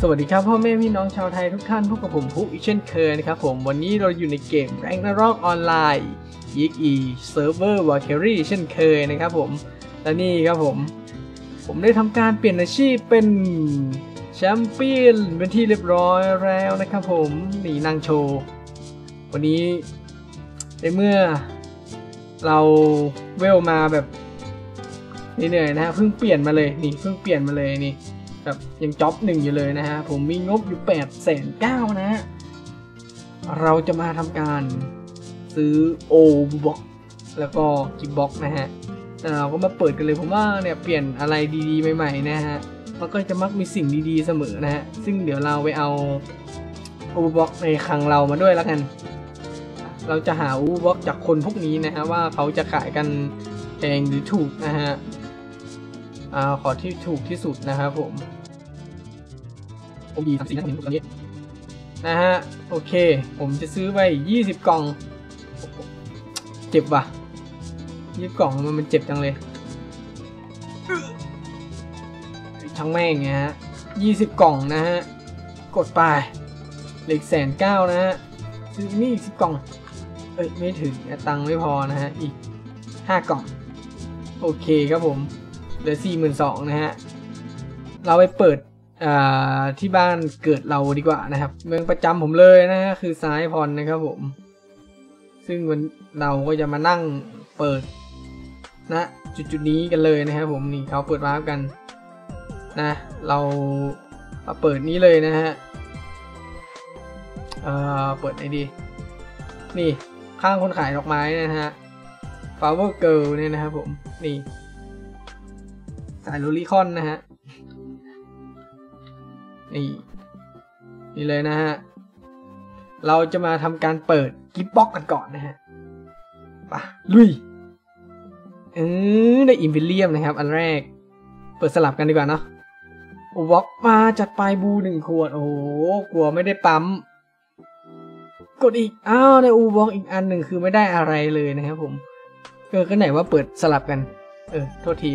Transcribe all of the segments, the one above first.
สวัสดีครับพ่อแม่พี่น้องชาวไทยทุกท่านพบกับผมผู้อีกเช่นเคยนะครับผมวันนี้เราอยู่ในเกม Ragnarok ออนไลน์ยีกอีเซิร์ฟเวอร์ Valkyrie เช่นเคยนะครับผมและนี่ครับผม ผมได้ทำการเปลี่ยนอาชีพเป็นแชมเปี้ยนเป็นที่เรียบร้อยแล้วนะครับผมนี่นั่งโชว์ วันนี้ในเมื่อเราเวลมาแบบเหนื่อยนะฮะเพิ่งเปลี่ยนมาเลยนี่เพิ่งเปลี่ยนมาเลยนี่ แบบยังจ็อบหนึ่งอยู่เลยนะฮะ ผมมีงบอยู่8ปดแสนเก้านะฮะ เราจะมาทำการซื้อโอบ็อกแล้วก็กิบบ็อกนะฮะแต่เราก็มาเปิดกันเลยผมว่าเนี่ยเปลี่ยนอะไรดีๆใหม่ๆนะฮะมันก็จะมักมีสิ่งดีๆเสมอนะฮะ ซึ่งเดี๋ยวเราไปเอาโอบ็อกในคลังเรามาด้วยแล้วกัน เราจะหาอูบ็อกจากคนพวกนี้นะฮะว่าเขาจะขายกันแพงหรือถูกนะฮะอ่าขอที่ถูกที่สุดนะครับผม ผมดีทำสิ่งที่ผมเห็นตอนนี้นะฮะโอเค ผมจะซื้อไปยี่สิบกล่อง เจ็บว่ะยี่สิบกล่องมันมันเจ็บจังเลยช่างแม่งไงฮะยี่สิบกล่องนะฮะ กดไปเหล็กแสนเก้านะฮะ ซื้อนี่อีกสิบกล่อง เอ้ย ไม่ถึงตังค์ไม่พอนะฮะ อีกห้ากล่อง โอเคครับผม เหลือสี่หมื่นสองนะฮะ เราไปเปิด ที่บ้านเกิดเราดีกว่านะครับ เมืองประจำผมเลยนะฮะคือซ้ายพรนะครับผม ซึ่งวันเราก็จะมานั่งเปิดนะจุดจุดนี้กันเลยนะครับผมนี่เขาเปิดวาร์ปกันนะเรามาเปิดนี้เลยนะฮะเอ่อเปิดไหนดี นี่ข้างคนขายดอกไม้นะฮะ flower girl เนี่ยนะครับผม นี่ สายลูริคอนนะฮะ นี่นี่เลยนะฮะ เราจะมาทำการเปิดกิฟบ็อกกันก่อนนะฮะปะลุย เออได้อิมพิเรียมนะครับ อันแรก เปิดสลับกันดีกว่าเนาะโอ้บ็อกมาจัดไปบูหนึ่งขวด โอ้โหกลัวไม่ได้ปั๊ม กดอีก อ้าวได้อูบ็อกอีกอันหนึ่งคือไม่ได้อะไรเลยนะครับผมเออก็ไหนว่าเปิดสลับกัน เออ โทษที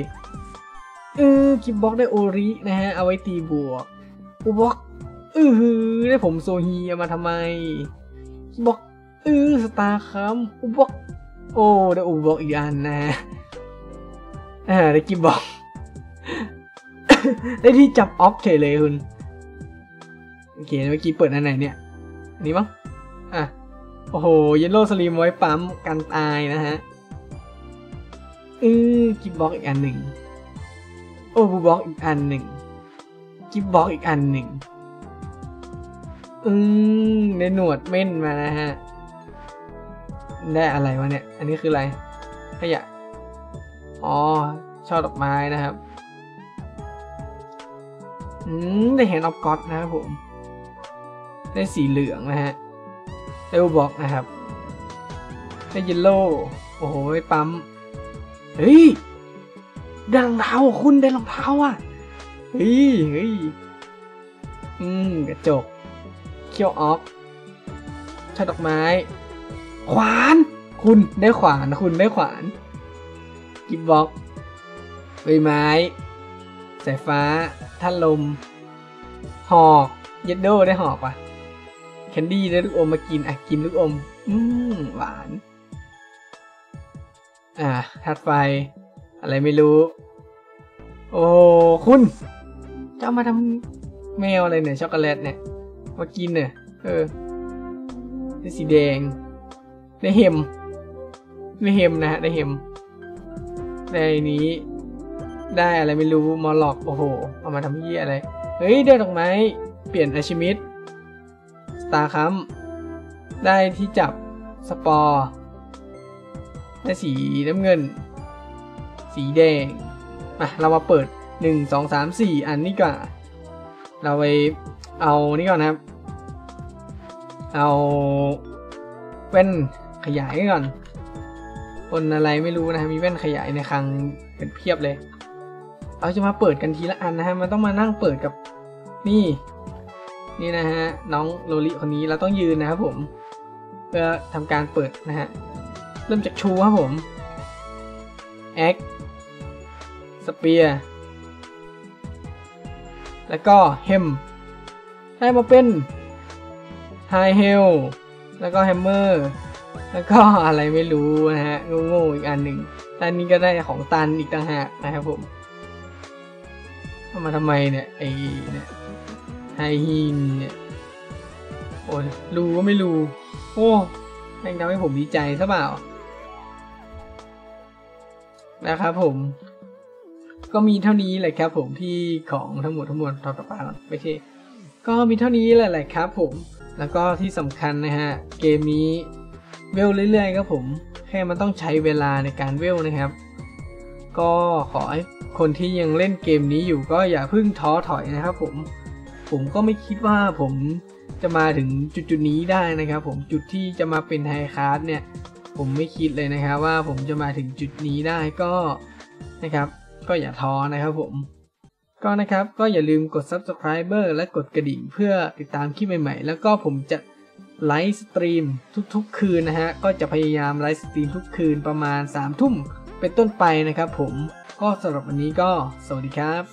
เออกิบบ็อกได้โอรินะฮะ เอาไว้ตีบวก อูบล็อกเออได้ผมโซฮีมาทำไมบล็อกเออสตาร์คัมอูบล็อกโอ้ได้อูบล็อกอีกอันนะฮะอ่าได้กิบบอก ได้ที่จับออฟเฉยเลยคุณโอเคเมื่อกี้เปิดอันไหนเนี่ยอันนี้มั้งอะโอ้โหเยลโล่สลิมไว้ปั๊มกันตายนะฮะเออกิบบล็อกอีกอันหนึ่งโอ้บูบล็อกอีกอันหนึ่ง กิบบล็อกอีกอันหนึ่ง อืมในหนวดเม่นมานะฮะ ได้อะไรวะเนี่ย อันนี้คืออะไรขยะ อ๋อช่อดอกไม้นะครับ อืม ได้เห็นออฟก็อตนะครับผม ได้สีเหลืองนะฮะ ได้บูบล็อกนะครับ ได้เยลโล่ โอ้โห ไม่ปั๊ม เฮ้ยด้รองเท้าคุณได้รองเท้าอะ เฮ้ยเฮ้ยอืมกระจก เคี้ยวออฟช่อดอกไม้ ขวาน คุณได้ขวาน คุณได้ขวาน กิบบล็อกใบไม้สายฟ้าท่านลม หอกเยดโดได้หอกว่ะ แคนดี้ได้ลูกอมมากิน อะ กินลูกอม อืมหวาน อ่าถัดไฟ อะไรไม่รู้ โอ้ คุณ จะเอามาทำแมวอะไรเนี่ยช็อกโกแลตเนี่ยมากินเนี่ยเออได้สีแดงได้เห็มได้เห็มนะฮะได้เห็มได้นี้ ได้อะไรไม่รู้มอลล็อกโอ้โหเอามาทำเยี่อะไร เฮ้ยได้ดอกไม้เปลี่ยนอาชิมิดสตาร์คัมได้ที่จับสปอร์ได้สีน้ำเงิน สีแดงมาเรามาเปิด 1 2 3 4อันนี้ก่อนเราไปเอานี่ก่อนนะครับ เอาแว่นขยายก่อนคนอะไรไม่รู้นะมีแว่นขยายในคลังเป็นเพียบเลยเราจะมาเปิดกันทีละอันนะฮะมันต้องมานั่งเปิดกับนี่ นี่นะฮะน้องโลลิคนนี้เราต้องยืนนะครับผม เพื่อทำการเปิดนะฮะเริ่มจากชูครับผมแอคสเปียร์ แล้วก็เฮมได้มาเป็นไฮเฮลแล้วก็แฮมเมอร์แล้วก็อะไรไม่รู้นะฮะโง่ๆอีกอันหนึ่งด้านนี้ก็ได้ของตันอีกต่างหากนะครับผมเอามาทำไมเนี่ยไอเนี่ยไฮฮินเนี่ยโอ้รู้ก็ไม่รู้ โอ้แม่งทำให้ผมดีใจซะเปล่านะครับผม ก็มีเท่านี้แหละครับผมที่ของทั้งหมดทั้งมวลต่อต่อไปก่อนไม่ใช่ก็มีเท่านี้แหละแหละครับผม แล้วก็ที่สำคัญนะฮะ เกมนี้เวลเรื่อยๆครับผม แค่มันต้องใช้เวลาในการเวลนะครับ ก็ขอให้คนที่ยังเล่นเกมนี้อยู่ก็อย่าเพิ่งท้อถอยนะครับผม ผมก็ไม่คิดว่าผมจะมาถึงจุดจุดๆนี้ได้นะครับ ผมจุดที่จะมาเป็น high class เนี่ย ผมไม่คิดเลยนะครับว่าผมจะมาถึงจุดนี้ได้ก็นะครับ ก็อย่าท้อนะครับผม ก็นะครับก็อย่าลืมกด subscribe และกดกระดิ่งเพื่อติดตามคลิปใหม่ๆ แล้วก็ผมจะ live stream ทุกๆ คืนนะฮะ ก็จะพยายาม live stream ทุกคืนประมาณ3ทุ่มเป็นต้นไปนะครับผมก็สำหรับวันนี้ก็สวัสดีครับ